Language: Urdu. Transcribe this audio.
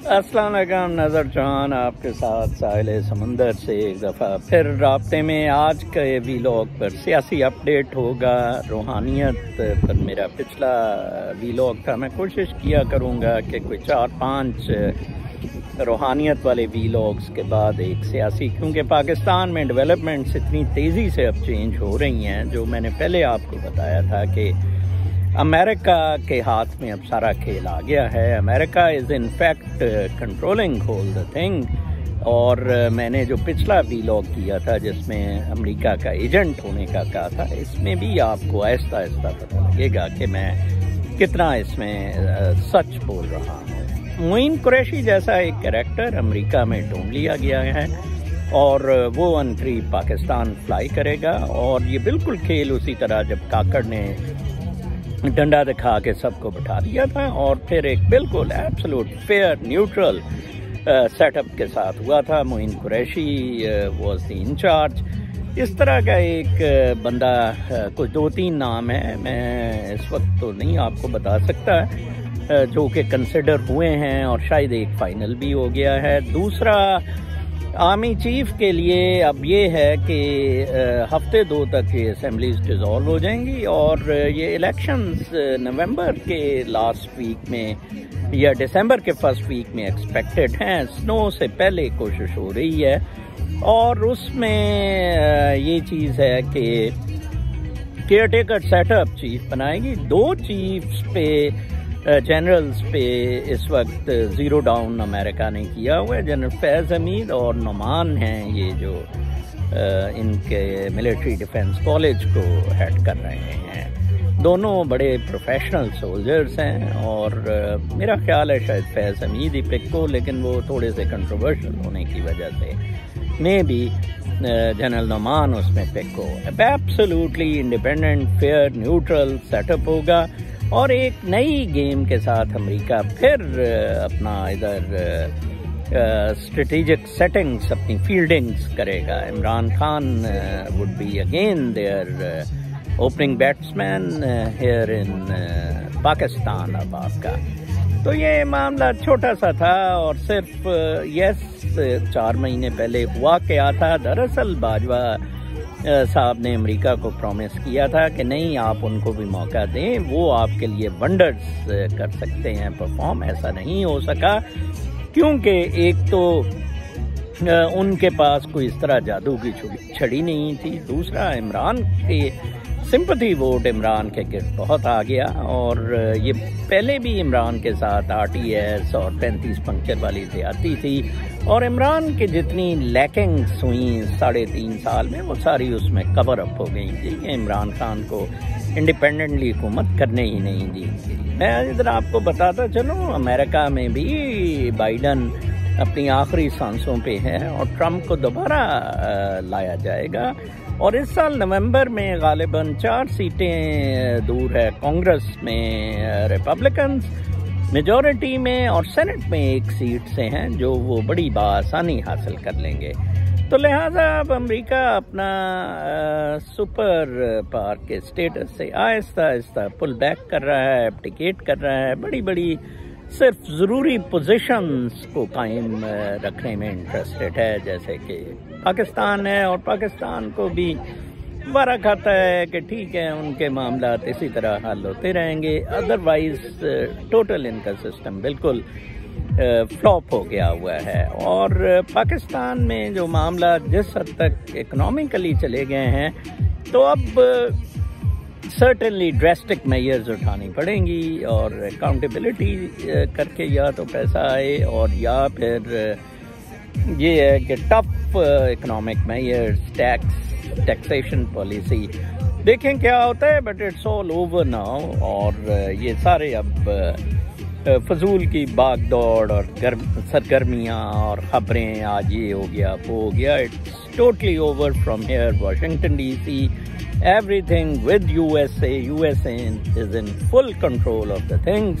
السلام علیکم، نظر چوہان آپ کے ساتھ ساحل سمندر سے ایک دفعہ پھر رابطے میں آج کے ویلاگ پر سیاسی اپڈیٹ ہوگا، روحانیت پر میرا پچھلا ویلاگ تھا۔ میں کوشش کیا کروں گا کہ کوئی چار پانچ روحانیت والے ویلاگز کے بعد ایک سیاسی، کیونکہ پاکستان میں ڈیولپمنٹس اتنی تیزی سے اب چینج ہو رہی ہیں، جو میں نے پہلے آپ کو بتایا تھا کہ امریکہ کے ہاتھ میں اب سارا کھیل آ گیا ہے۔ امریکہ is in fact controlling whole the thing اور uh, میں نے جو پچھلا وی لاگ کیا تھا جس میں امریکہ کا ایجنٹ ہونے کا کہا تھا، اس میں بھی آپ کو آہستہ آہستہ پتہ لگے گا کہ میں کتنا اس میں uh, سچ بول رہا ہوں۔ معین قریشی جیسا ایک کریکٹر امریکہ میں ڈھونڈ لیا گیا ہے اور uh, وہ قریب پاکستان فلائی کرے گا اور یہ بالکل کھیل اسی طرح جب کاکڑ نے ڈنڈا دکھا کے سب کو بٹھا دیا تھا اور پھر ایک بالکل absolute fair neutral set up کے ساتھ ہوا تھا۔ Moeen Qureshi was the incharge اس طرح کا ایک بندہ کچھ دو تین نام ہے میں اس وقت تو نہیں آپ کو بتا سکتا جو کہ کنسیڈر ہوئے ہیں اور شاید ایک فائنل بھی ہو گیا ہے۔ دوسرا آرمی چیف کے لیے اب یہ ہے کہ ہفتے دو تک یہ اسمبلیز ڈیزالو ہو جائیں گی اور یہ الیکشنز نومبر کے لاسٹ ویک میں یا ڈسمبر کے فرسٹ ویک میں ایکسپیکٹڈ ہیں۔ سنو سے پہلے کوشش ہو رہی ہے۔ اور اس میں یہ چیز ہے کہ caretaker set up chief بنائے گی۔ دو چیفز پہ جنرلز پہ اس وقت زیرو ڈاؤن امریکہ نے کیا ہوا ہے جنرل فیض حمید اور نعمان ہیں یہ جو ان کے ملٹری ڈیفنس کالج کو ہیڈ کر رہے ہیں دونوں بڑے پروفیشنل سولجرز ہیں اور میرا خیال ہے شاید فیض حمید ہی پک کو لیکن وہ تھوڑے سے کنٹروورشل ہونے کی وجہ سے میں بھی جنرل نعمان اس میں پک کو absolutely independent fair neutral set up ہوگا اور ایک نئی گیم کے ساتھ امریکہ پھر اپنا ادھر اسٹریٹجک سیٹنگس اپنی فیلڈنگس کرے گا۔ Imran Khan would be again there opening batsman here in Pakistan اب آپ کا۔ تو یہ معاملہ چھوٹا سا تھا اور صرف یس چار مہینے پہلے ہوا کیا تھا۔ دراصل باجوہ صاحب نے امریکہ کو پرومس کیا تھا کہ نہیں، آپ ان کو بھی موقع دیں، وہ آپ کے لیے ونڈرز کر سکتے ہیں پرفارم ایسا نہیں ہو سکا۔ کیونکہ ایک تو ان کے پاس کوئی اس طرح جادو کی چھڑی نہیں تھی۔ دوسرا، عمران کے سمپتھی ووٹ عمران کے گرد بہت آ گیا اور یہ پہلے بھی عمران کے ساتھ آر ٹی ایس اور پینتیس پنکچر والی زیادتی تھی۔ اور عمران کی جتنی لیکنگس ہوئیں ساڑھے تین سال میں، وہ ساری اس میں کور اپ ہو گئی تھی جی۔ کہ عمران خان کو انڈیپینڈنٹلی حکومت کرنے ہی نہیں دی میں ادھر آپ کو بتاتا چلوں، امریکہ میں بھی بائیڈن اپنی آخری سانسوں پہ ہے اور ٹرمپ کو دوبارہ لایا جائے گا۔ اور اس سال نومبر میں غالباً چار سیٹیں دور ہے کانگریس میں ریپبلکنز۔ میجورٹی میں اور سینٹ میں ایک سیٹ سے ہیں جو وہ بڑی بآسانی حاصل کر لیں گے۔ تو لہٰذا اب امریکہ اپنا سپر پارک کے اسٹیٹس سے آہستہ آہستہ پل بیک کر رہا ہے اپٹیکیٹ کر رہا ہے، بڑی بڑی صرف ضروری پوزیشنز کو قائم رکھنے میں انٹرسٹڈ ہے، جیسے کہ پاکستان ہے اور پاکستان کو بھی بارہ کھاتا ہے کہ ٹھیک ہے، ان کے معاملات اسی طرح حل ہوتے رہیں گے۔ ادروائز ٹوٹل ان کا سسٹم بالکل فلاپ ہو گیا ہوا ہے۔ اور پاکستان میں جو معاملات جس حد تک اکنامیکلی چلے گئے ہیں، تو اب سرٹنلی ڈریسٹک میئرز اٹھانی پڑیں گی اور اکاؤنٹیبلٹی uh, کر کے یا تو پیسہ آئے اور یا پھر uh, یہ ہے کہ tough economic measures tax taxation policy دیکھیں کیا ہوتا ہے but it's all over now اور uh, یہ سارے اب فضول کی باغ دوڑ اور سرگرمیاں اور خبریں، آج یہ ہو گیا، وہ ہو گیا it's totally over from here Washington D C everything with USA. USA is in full control of the things